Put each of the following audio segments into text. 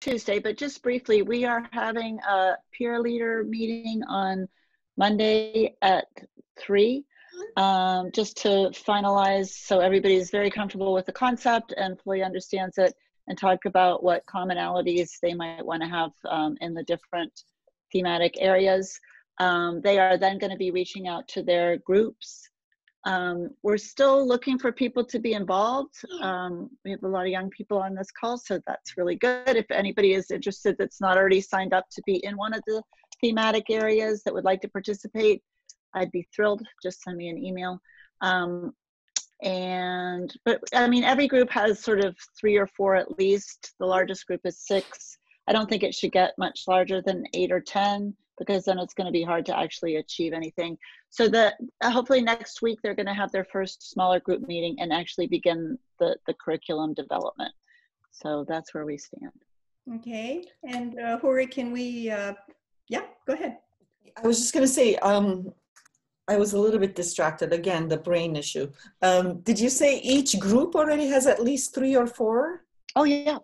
Tuesday, but just briefly, we are having a peer leader meeting on Monday at three, um, just to finalize so everybody is very comfortable with the concept and fully understands it and talk about what commonalities they might want to have um, in the different thematic areas. Um, they are then going to be reaching out to their groups. Um, we're still looking for people to be involved. Um, we have a lot of young people on this call, so that's really good. If anybody is interested that's not already signed up to be in one of the thematic areas that would like to participate, I'd be thrilled. Just send me an email. Um, and, but I mean, every group has sort of three or four at least. The largest group is six. I don't think it should get much larger than eight or 10 because then it's going to be hard to actually achieve anything. So that uh, hopefully next week they're going to have their first smaller group meeting and actually begin the, the curriculum development. So that's where we stand. Okay, and uh, Hori, can we, uh, yeah, go ahead. I was just going to say, um, I was a little bit distracted. Again, the brain issue. Um, did you say each group already has at least three or four? Oh yeah.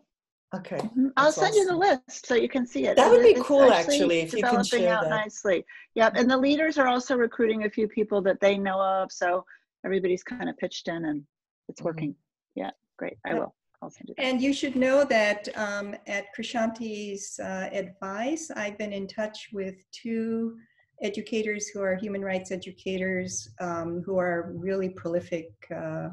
Okay. Mhm. I'll That's send you the list so you can see it. That would be it's cool, actually, if you can developing share out that. Nicely. Yep, and the leaders are also recruiting a few people that they know of, so everybody's kind of pitched in and it's Mhm. working. Yeah, great, I will. I'll send you. that. And you should know that um, at Krishanti's uh, advice, I've been in touch with two educators who are human rights educators um, who are really prolific uh,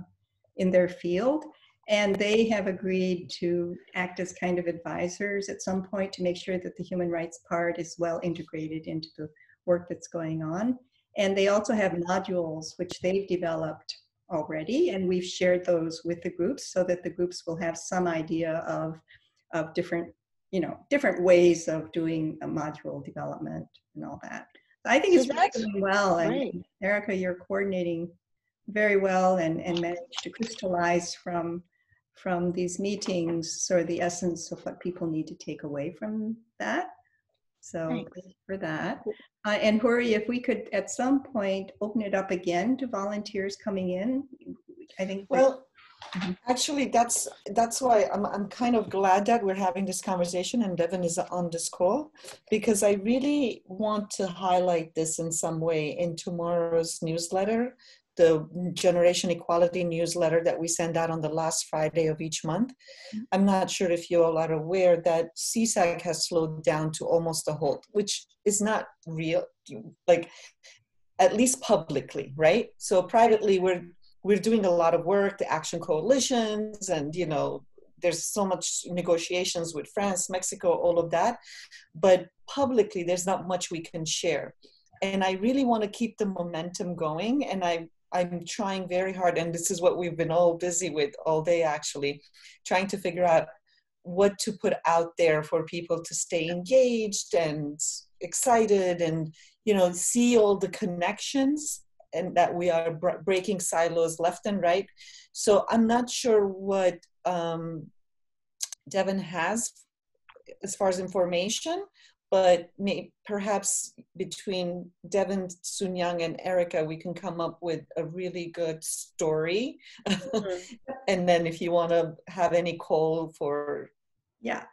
in their field. And they have agreed to act as kind of advisors at some point to make sure that the human rights part is well integrated into the work that's going on. And they also have modules which they've developed already, and we've shared those with the groups so that the groups will have some idea of, of different, you know, different ways of doing a module development and all that. I think So it's really well, great. and Erica, you're coordinating very well and, and managed to crystallize from from these meetings sort of the essence of what people need to take away from that. So Thanks. for that. Uh, and Hori, if we could at some point open it up again to volunteers coming in, I think. that- Well, Mhm. actually, that's that's why I'm I'm kind of glad that we're having this conversation and Devin is on this call because I really want to highlight this in some way in tomorrow's newsletter, the Generation Equality newsletter that we send out on the last Friday of each month. Mm-hmm. I'm not sure if you all are aware that CSAG has slowed down to almost a halt, which is not real, like at least publicly, right? So privately, we're we're doing a lot of work, the action coalitions, and you know, there's so much negotiations with France, Mexico, all of that. But publicly, there's not much we can share. And I really want to keep the momentum going. And I I'm trying very hard, and this is what we've been all busy with all day actually, trying to figure out what to put out there for people to stay engaged and excited and you know see all the connections and that we are br- breaking silos left and right. So I'm not sure what um, Devin has as far as information, but may, perhaps between Devin, Soon-Young, and Erica, we can come up with a really good story. and then if you want to have any call for Yeah,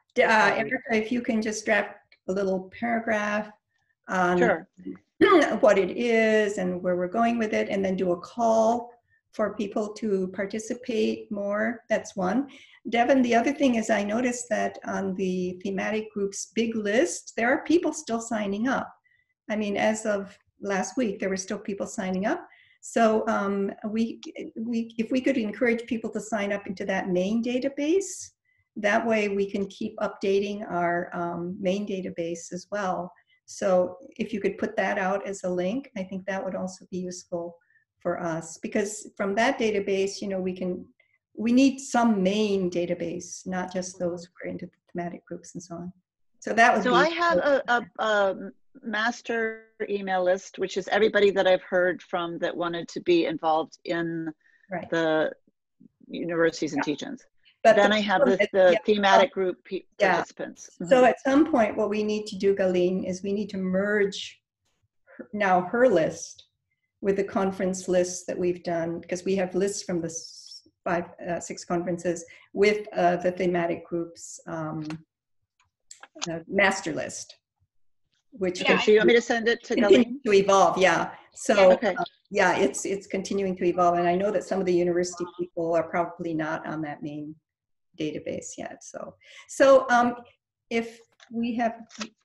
uh, Erica, if you can just draft a little paragraph on Sure. what it is and where we're going with it, and then do a call for people to participate more. That's one. Devin, the other thing is I noticed that on the thematic group's big list, there are people still signing up. I mean, as of last week, there were still people signing up. So um, we, we, if we could encourage people to sign up into that main database, that way we can keep updating our um, main database as well. So if you could put that out as a link, I think that would also be useful for us because from that database, you know, we can, we need some main database, not just those who are into the thematic groups and so on. So that would So. I have a, a, a master email list, which is everybody that I've heard from that wanted to be involved in Right. the universities and teach-ins. But Then the I have the, the yeah, thematic group pe- Yeah. participants. So Mhm. at some point, what we need to do, Galeen, is we need to merge her- now her list with the conference lists that we've done, because we have lists from the five, uh, six conferences with uh, the thematic groups um, uh, master list, which Okay, so you want me to send it to Colleen? to evolve. Yeah. So Okay. uh, yeah, it's it's continuing to evolve, and I know that some of the university people are probably not on that main database yet. So so um, if we have,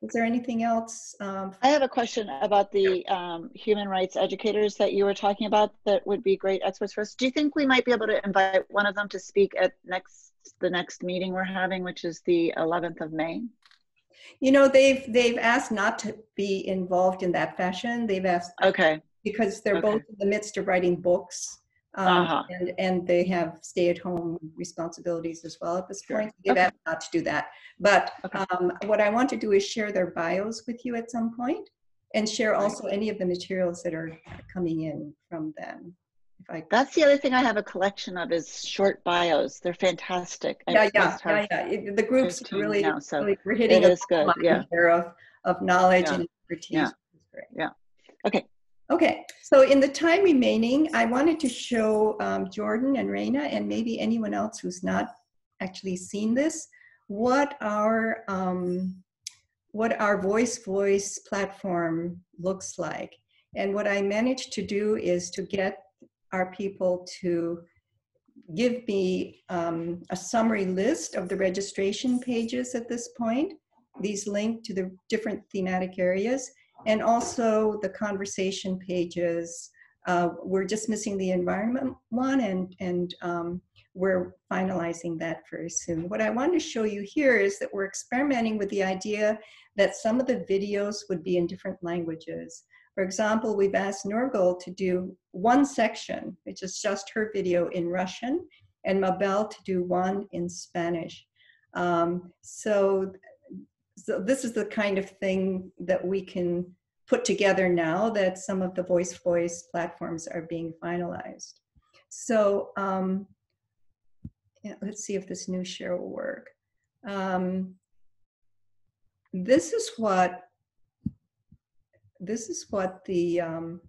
is there anything else? Um, I have a question about the um, human rights educators that you were talking about that would be great experts for us. Do you think we might be able to invite one of them to speak at next the next meeting we're having, which is the 11th of May? you know, they've they've asked not to be involved in that fashion. They've asked Okay. because they're Okay. both in the midst of writing books. Um, Uh-huh. and, and they have stay-at-home responsibilities as well at this Sure. point. They've Okay. asked not to do that. But Okay. um, what I want to do is share their bios with you at some point and share Right. also any of the materials that are coming in from them. If I, That's the other thing I have a collection of is short bios. They're fantastic. I yeah, yeah, must yeah, have yeah. It- The groups 15 really, now, so really, we're hitting it a is good, line yeah. here of, of knowledge Yeah. and expertise. Yeah. Okay. Okay, so in the time remaining, I wanted to show um, Jordan and Raina and maybe anyone else who's not actually seen this, what our um, what our voice voice platform looks like. And what I managed to do is to get our people to give me um, a summary list of the registration pages at this point. These link to the different thematic areas and also the conversation pages. Uh, we're just missing the environment one, and and um, we're finalizing that very soon. What I want to show you here is that we're experimenting with the idea that some of the videos would be in different languages. For example, we've asked Nurgle to do one section, which is just her video in Russian, and Mabel to do one in Spanish. Um, so so this is the kind of thing that we can put together now that some of the voice voice platforms are being finalized. So um, yeah, let's see if this new share will work. Um, this is what this is what the um,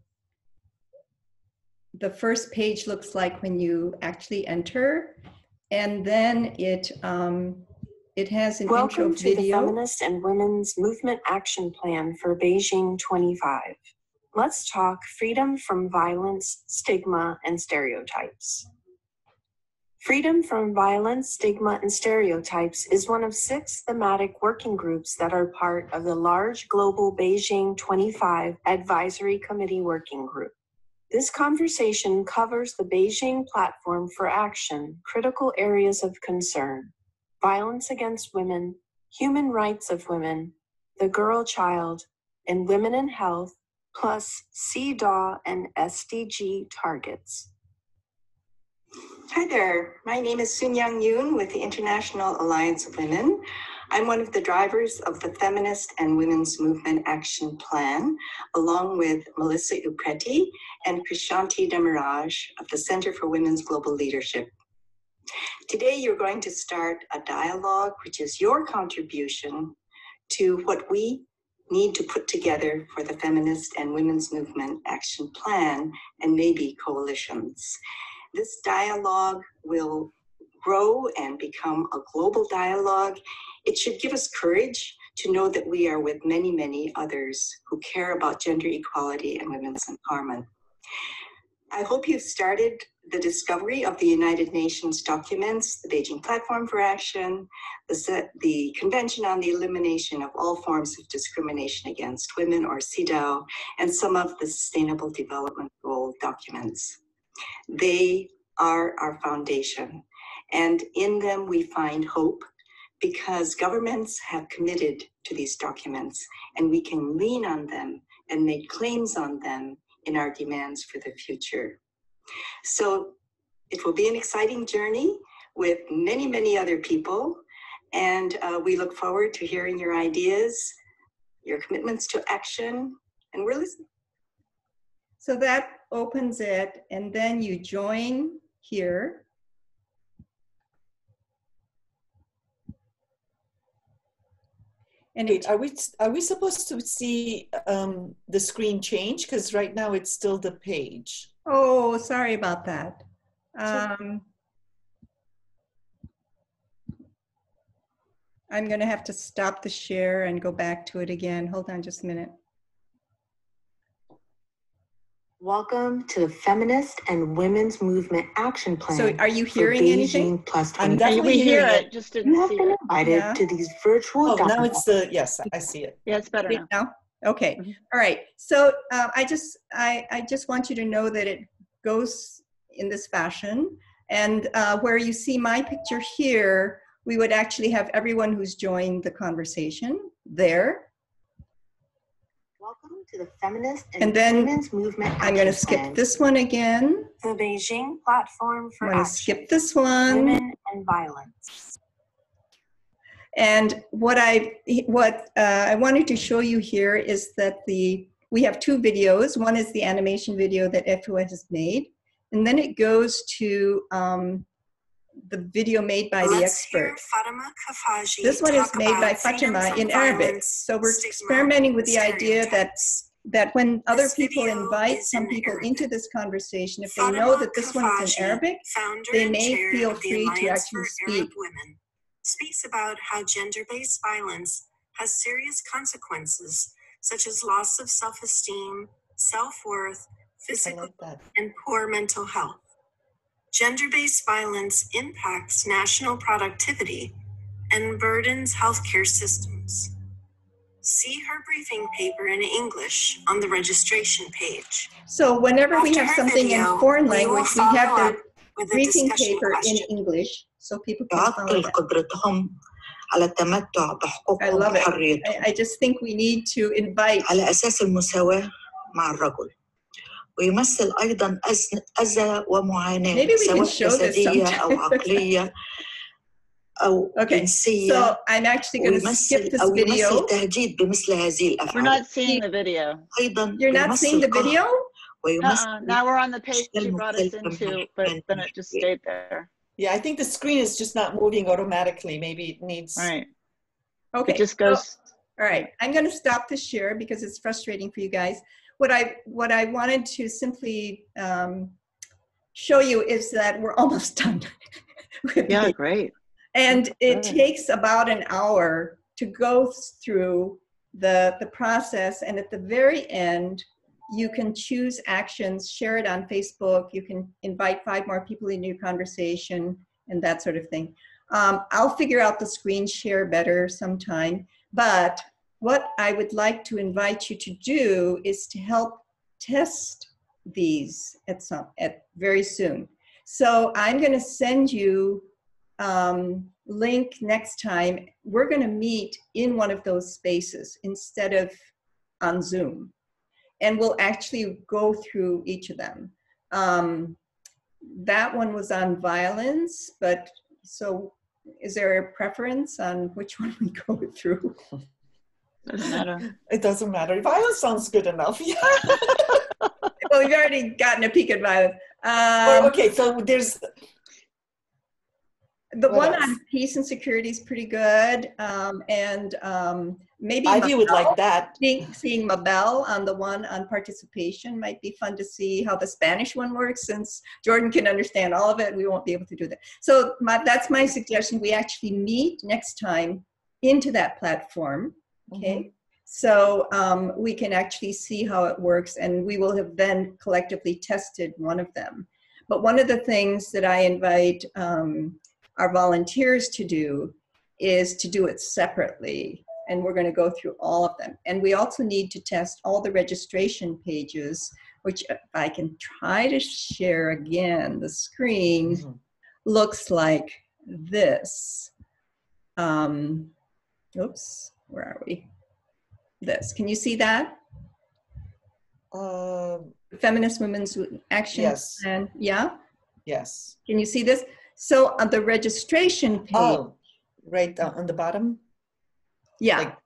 the first page looks like when you actually enter, and then it um, it has an Welcome intro to the. Feminist and Women's Movement Action Plan for Beijing 25. Let's talk freedom from violence, stigma, and stereotypes. Freedom from violence, stigma, and stereotypes is one of six thematic working groups that are part of the large global Beijing 25 Advisory Committee Working Group. This conversation covers the Beijing Platform for Action critical areas of concern violence against women, human rights of women, the girl child, and women in health, plus CEDAW and SDG targets. Hi there. My name is Soon-Young Yoon with the International Alliance of Women. I'm one of the drivers of the Feminist and Women's Movement Action Plan, along with Melissa Upreti and Krishanti Dharmaraj of the Center for Women's Global Leadership. Today, you're going to start a dialogue, which is your contribution to what we need to put together for the Feminist and Women's Movement Action Plan and maybe coalitions. This dialogue will grow and become a global dialogue. It should give us courage to know that we are with many, many others who care about gender equality and women's empowerment. I hope you've started the discovery of the United Nations documents, the Beijing Platform for Action, the, the Convention on the Elimination of All Forms of Discrimination Against Women, or CEDAW, and some of the Sustainable Development Goal documents. They are our foundation, and in them we find hope because governments have committed to these documents, and we can lean on them and make claims on them in our demands for the future. So it will be an exciting journey with many, many other people. And uh, we look forward to hearing your ideas, your commitments to action, and we're listening. So that opens it, and then you join here. And Okay, it, are we are we supposed to see um, the screen change? Because right now it's still the page. Oh, sorry about that. Um, I'm going to have to stop the share and go back to it again. Hold on just a minute. Welcome to the Feminist and Women's Movement Action Plan. So are you for hearing anything? Beijing Plus I'm 20. definitely We hear hearing it, just didn't You have see been it. invited Yeah. to these virtual Oh, now it's the, yes, I see it. Yeah, it's better now. now? Okay, Mhm. all right. So uh, I just, I, I just want you to know that it goes in this fashion. And uh, where you see my picture here, we would actually have everyone who's joined the conversation there. Welcome to the Feminist and, And then Women's Movement I'm going to skip Plan, this one again. The Beijing Platform for I'm for going to Action. skip this one. Women and Violence. And what I what uh, I wanted to show you here is that the we have two videos. One is the animation video that Efua has made, and then it goes to um, the video made by the Let's hear expert. Fatima This one is made by Fatima in Arabic. So we're stigma, experimenting with the idea that that when other people invite some in people Arabic. into this conversation, if they know that this one is in Arabic, they may feel the free to actually speak. Women, speaks about how gender-based violence has serious consequences, such as loss of self-esteem, self-worth, physical like and poor mental health. Gender based violence impacts national productivity and burdens healthcare systems. See her briefing paper in English on the registration page. So whenever we have something video, in foreign language, we have the up with a briefing paper in. English so people can follow تعطل. قدرتهم على التمتع I بحقوقهم love it. وحريتهم I, I just think we need to invite على أساس المساواة مع الرجل ويمثل أيضا أذى ومعاناة Maybe we can سواء show this جسدية. أو عقلية أو Okay, جنسية So I'm actually going to skip this أو يمثل video. تهديد بمثل هذه We're الأفعال not seeing the video. أيضا You're not يمثل seeing the video? ويمثل Uh-uh. Now we're on the page you brought us into, but then it just stayed there. Yeah, I think the screen is just not moving automatically. Maybe it needs. All right. Okay. It just goes. All right, I'm going to stop the share because it's frustrating for you guys. What I what I wanted to simply um, show you is that we're almost done. Yeah, the- great. and it Good. takes about an hour to go through the the process, and at the very end, you can choose actions, share it on Facebook. You can invite five more people in your conversation, and that sort of thing. Um, I'll figure out the screen share better sometime. But what I would like to invite you to do is to help test these at some at very soon. So I'm going to send you um, link next time. We're going to meet in one of those spaces instead of on Zoom, and we'll actually go through each of them. Um, that one was on violence, but so is there a preference on which one we go through? Doesn't matter. It doesn't matter. Violence sounds good enough. Yeah. well, we've already gotten a peek at violence. Well, Um, okay, so there's the what one else? on peace and security is pretty good, um, and um, maybe Ivy would like that. Seeing, seeing Mabel on the one on participation might be fun to see how the Spanish one works. Since Jordan can understand all of it, we won't be able to do that. So my, that's my suggestion. We actually meet next time into that platform. Okay. So um, we can actually see how it works, and we will have then collectively tested one of them. But one of the things that I invite um, our volunteers to do is to do it separately, and we're going to go through all of them. And we also need to test all the registration pages, which if I can try to share again, the screen Mhm. looks like this. Um, oops, where are we? This. Can you see that? Uh, Feminist Women's Action Yes. Plan. Yeah. yes. Can you see this? So on the registration page, Oh, right down on the bottom. yeah, like-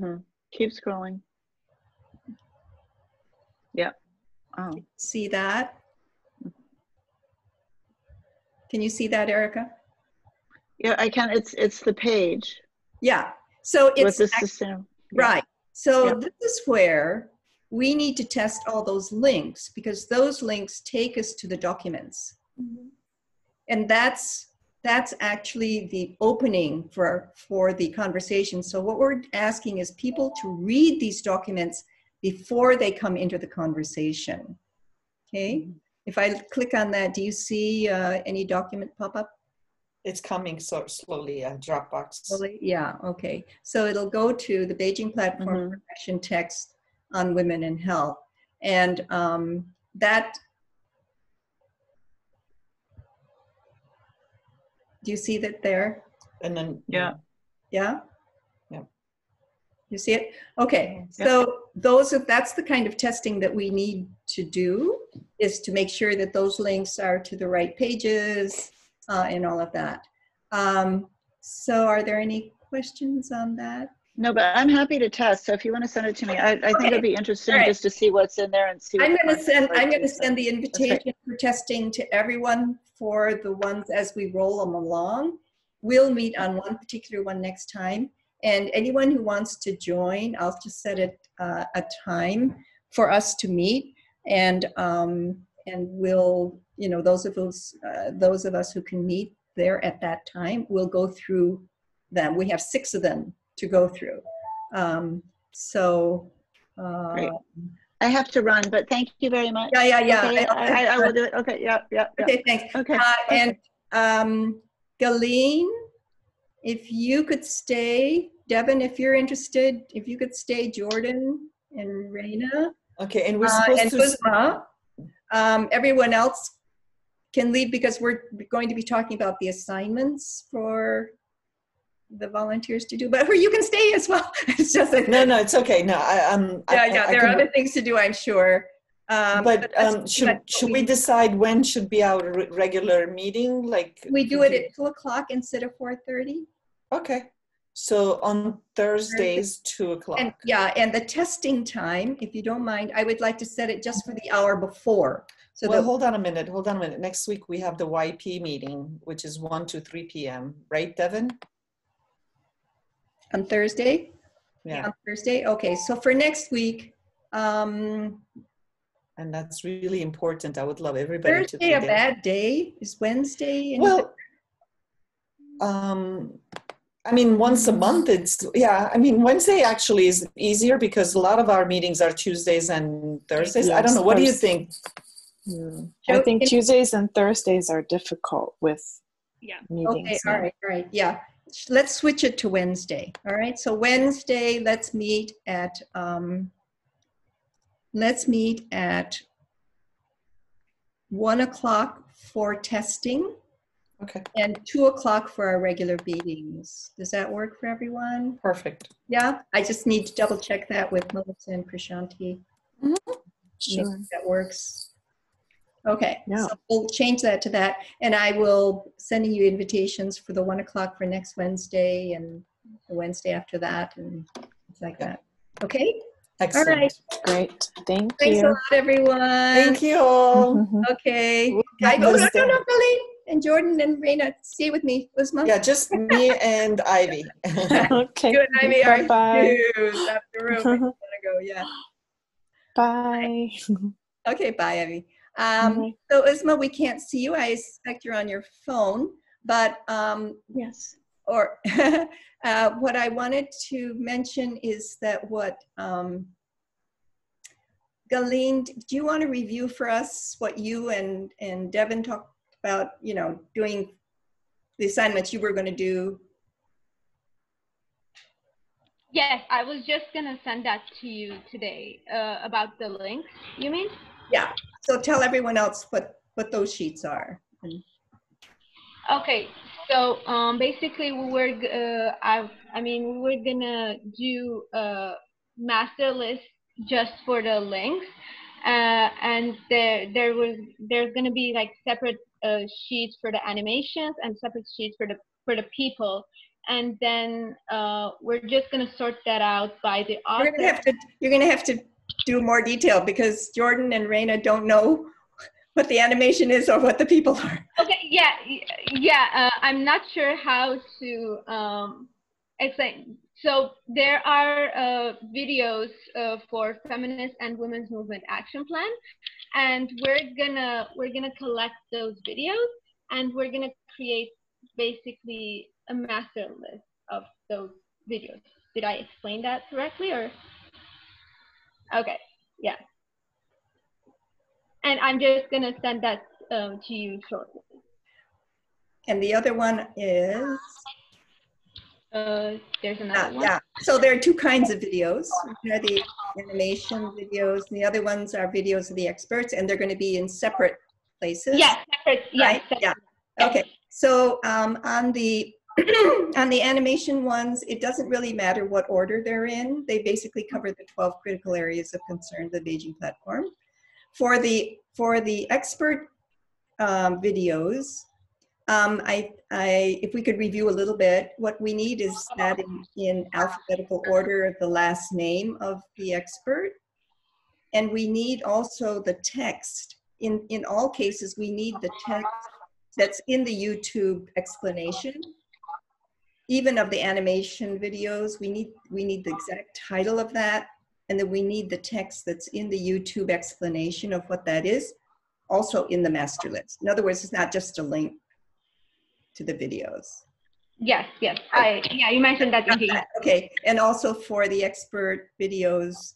hmm Keep scrolling. Yeah. Oh, see that? Can you see that, Erica? yeah. I can. It's it's the page Yeah. So with it's this ac- system. Yeah. right. So Yeah. this is where we need to test all those links because those links take us to the documents. And that's that's actually the opening for, for the conversation. So what we're asking is people to read these documents before they come into the conversation. Okay, if I click on that, do you see uh, any document pop up? It's coming so slowly, uh, Dropbox. Slowly? Yeah, okay. So it'll go to the Beijing Platform Mhm. for Action text on women and health. And um, that, do you see that there? And then. Yeah. Yeah? Yeah. You see it? Okay, Yep. so those, are that's the kind of testing that we need to do, is to make sure that those links are to the right pages uh, and all of that. Um, So are there any questions on that? No, but I'm happy to test. So if you want to send it to me, I, I think Okay. it'd be interesting right. just to see what's in there and see. what I'm gonna send, I'm gonna send the invitation for testing to everyone for the ones as we roll them along. We'll meet on one particular one next time. And anyone who wants to join, I'll just set it uh, a time for us to meet. And, um, and we'll, you know, those of us, uh, those of us who can meet there at that time, we'll go through them. We have six of them to go through. Um, So, uh, Great. I have to run, but thank you very much. yeah, yeah, yeah. Okay, I- I, I- I will do it. Okay, yeah, yeah, yeah. Okay, thanks. Okay. Uh, and perfect. um, Galeen, if you could stay, Devin, if you're interested, if you could stay, Jordan and Raina Okay, and we're uh, supposed and to. Uzma. Um, everyone else can leave because we're going to be talking about the assignments for the volunteers to do. But you can stay as well. It's just that, No, no, it's okay. No, I, um. Yeah, I- yeah. I There are can- other things to do, I'm sure. Um, But that's um, should, should we decide when should be our re- regular meeting, like? We do it at two o'clock instead of four thirty. Okay, so on Thursdays, two And o'clock. yeah, and the testing time, if you don't mind, I would like to set it just for the hour before. So Well, that, hold on a minute, hold on a minute. Next week, we have the YP meeting, which is one to three PM, right, Devin? On Thursday? Yeah, On Thursday, okay, so for next week, um, and that's really important. I would love everybody to Thursday a there. bad day? Is Wednesday? any- Well, um, I mean, once a month, it's, yeah, I mean, Wednesday actually is easier because a lot of our meetings are Tuesdays and Thursdays. I don't know, what do you think? I think Tuesdays and Thursdays are difficult with Yeah. meetings. Okay, all now. right, all right, yeah. Let's switch it to Wednesday, all right? So Wednesday, let's meet at, um, let's meet at one o'clock for testing. Okay, And two o'clock for our regular meetings. Does that work for everyone? perfect. Yeah, I just need to double check that with Melissa and Krishanti. Make Sure. That works. Okay, Yeah. so we'll change that to that. And I will sending you invitations for the one o'clock for next Wednesday and the Wednesday after that and things like that. Okay, Excellent. Great. Thank thanks a lot, everyone. Thank you all. Okay. We'll I, oh, no, no, no, Colleen and Jordan and Raina, stay with me. Uzma. Yeah, just me and Ivy. okay. Good, Ivy. All right, Bye-bye. dude, Left the room. I gotta go, yeah. Bye. Okay, bye, Evie. Um, Bye. so Isma, we can't see you. I suspect you're on your phone, but um, Yes. or uh, what I wanted to mention is that what um, Galeen, do you want to review for us what you and and Devin talked about? You know, doing the assignments you were going to do. Yes, I was just gonna send that to you today uh, about the links. You mean? Yeah. So tell everyone else what what those sheets are. Okay, so um, basically we were, uh, I, I mean, we were gonna do a master list just for the links, uh, and there, there was, there's gonna be like separate uh, sheets for the animations and separate sheets for the for the people, and then uh, we're just gonna sort that out by the You're gonna have to, you're gonna have to do more detail because Jordan and Raina don't know what the animation is or what the people are. Okay, yeah, yeah. Uh, I'm not sure how to um, explain. So there are uh, videos uh, for feminist and women's movement action plan, and we're gonna we're gonna collect those videos and we're gonna create basically a master list of those videos. Did I explain that correctly or? Okay, yeah. And I'm just gonna send that um, to you shortly. And the other one is, Uh, there's another one. yeah, so there are two kinds of videos. There are the animation videos, and the other ones are videos of the experts, and they're going to be in separate places. Yes, separate, yes, Right? separate. Yeah. Okay, so um, on the on the animation ones, it doesn't really matter what order they're in. They basically cover the 12 critical areas of concern of the Beijing platform. For the for the expert um, videos, um, I, I if we could review a little bit, what we need is that in, in alphabetical order of the last name of the expert, and we need also the text. In in all cases, we need the text that's in the YouTube explanation. Even of the animation videos, we need we need the exact title of that, and then we need the text that's in the YouTube explanation of what that is, also in the master list. In other words, it's not just a link to the videos. Yes, yes, I, yeah, you mentioned that Okay, and also for the expert videos,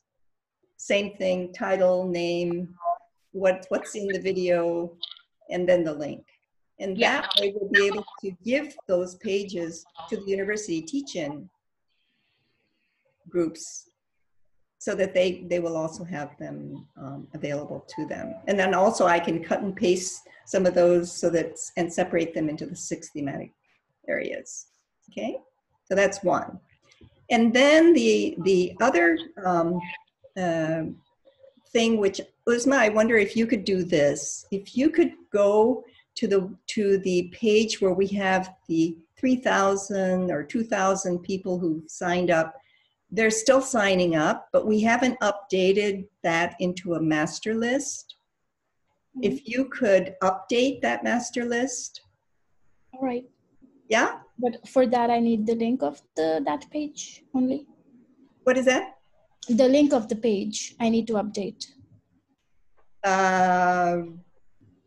same thing, title, name, what, what's in the video, and then the link. And Yeah. that way we'll be able to give those pages to the university teach-in groups so that they, they will also have them um, available to them. And then also I can cut and paste some of those so that, and separate them into the six thematic areas. Okay, so that's one. And then the, the other um, um thing which, Uzma, I wonder if you could do this. If you could go to the, to the page where we have the 3,000 or 2,000 people who've signed up they're still signing up, but we haven't updated that into a master list. If you could update that master list, All right. yeah? But for that, I need the link of the that page only. What is that? The link of the page I need to update. Uh,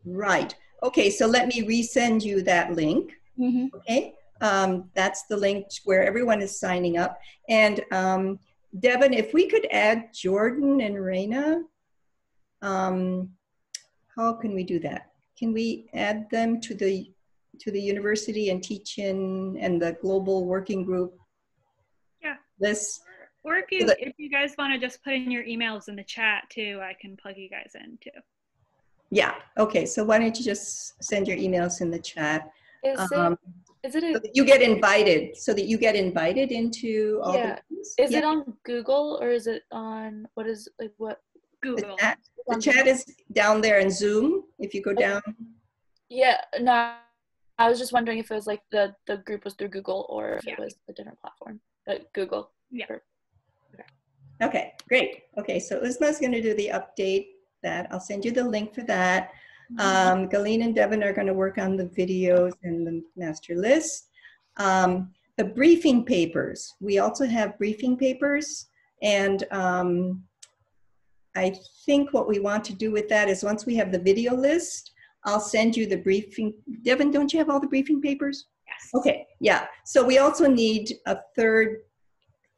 right. Okay, so let me resend you that link. hmm Okay, um, that's the link where everyone is signing up. And um, Devin, if we could add Jordan and Raina, um, how can we do that? Can we add them to the to the university and teach in and the global working group? Yeah. This Or if you if you guys want to just put in your emails in the chat too, I can plug you guys in too. Yeah. Okay. So why don't you just send your emails in the chat? Is Um, it is it so a, that you get invited. So that you get invited into all Yeah. the. things. is Yeah. it on Google or is it on what is like what The Google. chat, the chat is down there in Zoom. If you go down, Yeah, no. I was just wondering if it was like the the group was through Google or if Yeah. it was a different platform. But Google. Yeah. Or- okay, great. Okay, so Uzma's going to do the update. That I'll send you the link for that. Um, Galeen and Devin are going to work on the videos and the master list. Um, the briefing papers. We also have briefing papers, and um, I think what we want to do with that is once we have the video list, I'll send you the briefing. Devin, don't you have all the briefing papers? Yes. Okay, yeah. So we also need a third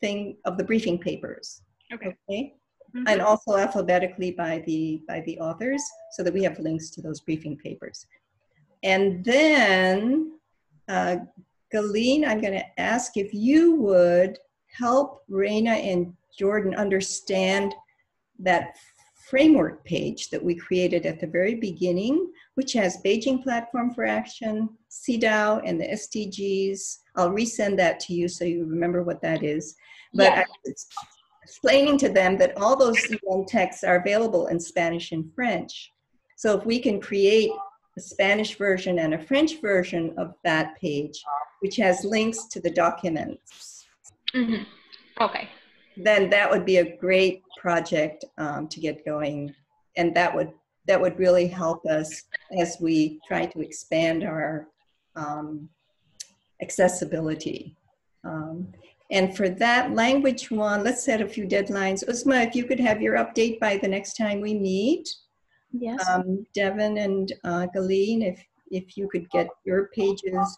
thing of the briefing papers. Okay. Okay. Mhm. And also alphabetically by the by the authors, so that we have links to those briefing papers. And then, uh, Galeen, I'm going to ask if you would help Raina and Jordan understand that framework page that we created at the very beginning, which has Beijing Platform for Action, CEDAW, and the SDGs. I'll resend that to you so you remember what that is. But Yeah. I explaining to them that all those UN texts are available in Spanish and French. So if we can create a Spanish version and a French version of that page, which has links to the documents, Mhm. Okay. then that would be a great project um, to get going, and that would that would really help us as we try to expand our um, accessibility. Um, and for that language one, let's set a few deadlines. Uzma, if you could have your update by the next time we meet. Yes. Um, Devin and uh, Galeen, if if you could get your pages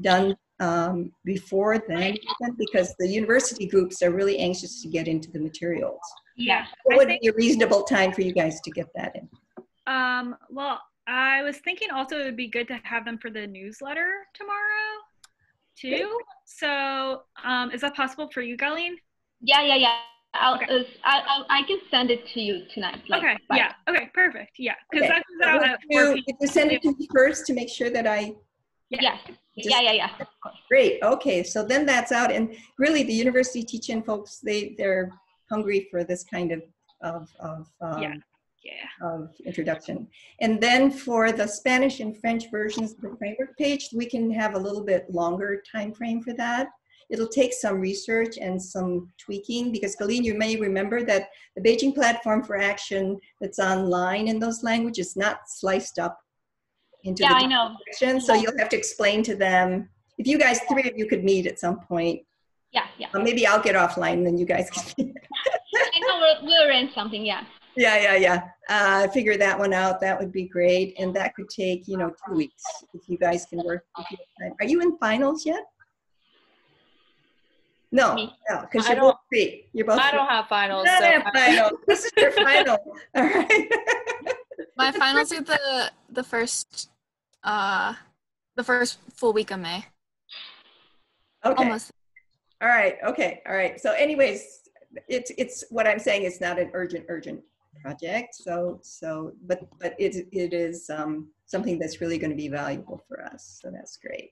done um, before then, because the university groups are really anxious to get into the materials. Yeah. What I would be a reasonable time for you guys to get that in? um, well, I was thinking also it would be good to have them for the newsletter tomorrow too. So, um, is that possible for you, Colleen? Yeah, yeah, yeah. I'll, Okay. uh, I, I, I can send it to you tonight. Like, okay. by- Yeah. Okay. Perfect. Yeah. Because Okay. that comes out Would at 4 you, if you send it to me first to make sure that I Yes. Just- Yeah, yeah, yeah. Great. Okay, so then that's out, and really, the university teaching folks they they're hungry for this kind of of of um, Yeah. Yeah. of introduction. And then for the Spanish and French versions of the framework page, we can have a little bit longer time frame for that. It'll take some research and some tweaking because Colleen, you may remember that the Beijing Platform for Action that's online in those languages is not sliced up into Yeah, the I know. section, so you'll have to explain to them. If you guys, three of you could meet at some point, Yeah, yeah. maybe I'll get offline and then you guys can. I know we'll, we'll arrange something. Yeah. Yeah, yeah, yeah. Uh, figure that one out. That would be great. And that could take, you know, two weeks if you guys can work. if you have time. Are you in finals yet? No, Me. no, because you're both don't- free. You're both I free. don't have finals. Not So in finals. This is your final. All right. My finals are the the first uh the first full week of May. Okay. Almost. All right, okay, all right. So anyways, it's, it's, what I'm saying It's not an urgent, urgent project. So, so, but, but it, it is um, something that's really going to be valuable for us. So that's great.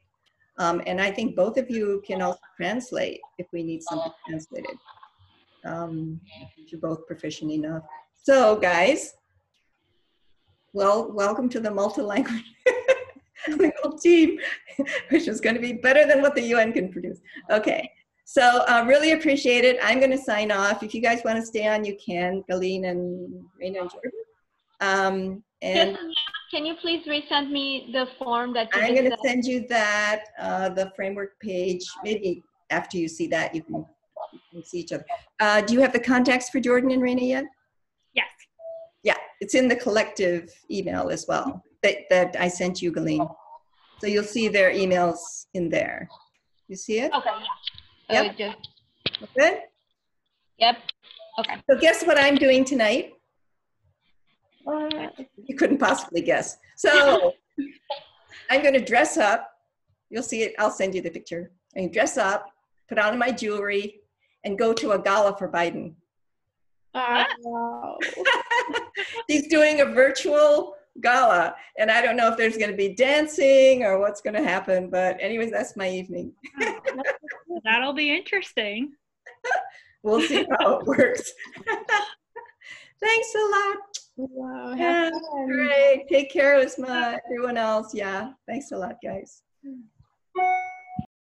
Um, and I think both of you can also translate if we need something translated. Um, you're both proficient enough. So guys, well, welcome to the multi-language team, which is going to be better than what the UN can produce. Okay, so uh, really appreciate it. I'm going to sign off. If you guys want to stay on, you can. Galene and Raina and Jordan. Um, and can you please resend me the form that you I'm going to send you that, uh, the framework page. Maybe after you see that, you can, you can see each other. Uh, do you have the contacts for Jordan and Raina yet? Yes. Yeah, it's in the collective email as well that, that I sent you, Galene. So you'll see their emails in there. You see it? Okay, yeah. Yep. Just, Good? yep. Okay. So guess what I'm doing tonight? You couldn't possibly guess. So I'm going to dress up. You'll see it. I'll send you the picture. I dress up, put on my jewelry, and go to a gala for Biden. Ah, wow. He's doing a virtual gala, and I don't know if there's going to be dancing or what's going to happen. But anyways, that's my evening. That'll be interesting. We'll see how it works. Thanks a lot. Wow. Yeah, great. Take care, Uzma. Everyone else. Yeah. Thanks a lot, guys. Hmm.